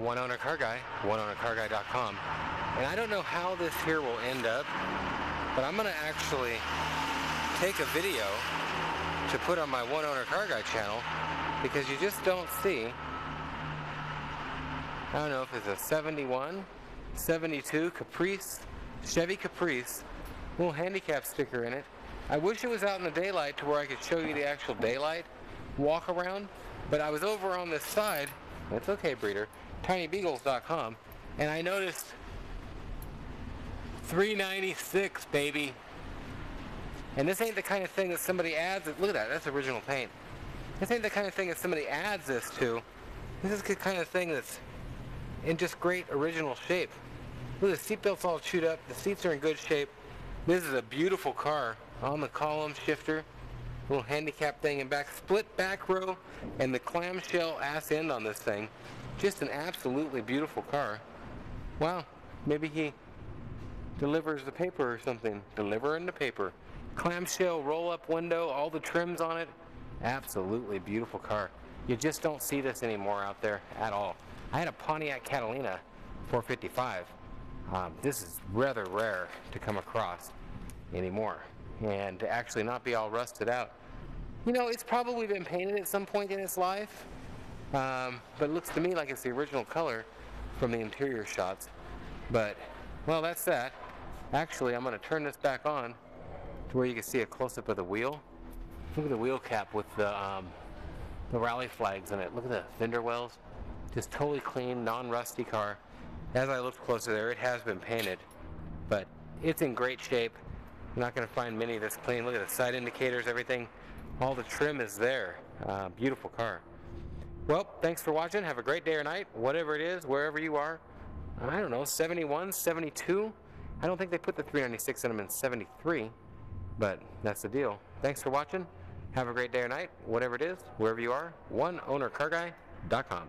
one owner car guy, oneownercarguy.com. And I don't know how this here will end up, but I'm gonna actually take a video to put on my one owner car guy channel because you just don't see. I don't know if it's a 71, 72 Caprice, Chevy Caprice, little handicap sticker in it. I wish it was out in the daylight to where I could show you the actual daylight walk around, but I was over on this side, it's okay breeder, tinybeagles.com, and I noticed 396 baby. And this ain't the kind of thing that somebody adds, look at that, that's original paint. This ain't the kind of thing that somebody adds this to. This is the kind of thing that's in just great original shape. Look, the seatbelt's all chewed up, the seats are in good shape. This is a beautiful car on the column shifter, little handicap thing in back, split back row, and the clamshell ass end on this thing. Just an absolutely beautiful car. Wow, maybe he delivers the paper or something. Delivering the paper. Clamshell roll-up window, all the trims on it. Absolutely beautiful car. You just don't see this anymore out there at all. I had a Pontiac Catalina 455. Um, this is rather rare to come across anymore and to actually not be all rusted out. You know, it's probably been painted at some point in its life, um, but it looks to me like it's the original color from the interior shots. But, well, that's that. Actually, I'm going to turn this back on to where you can see a close-up of the wheel. Look at the wheel cap with the, um, the rally flags in it. Look at the fender wells. Just totally clean, non-rusty car. As I looked closer there, it has been painted, but it's in great shape. You're not going to find many this clean. Look at the side indicators, everything. All the trim is there. Uh, beautiful car. Well, thanks for watching. Have a great day or night, whatever it is, wherever you are. I don't know, 71, 72. I don't think they put the 396 in them in 73, but that's the deal. Thanks for watching. Have a great day or night, whatever it is, wherever you are. OneOwnerCarGuy.com.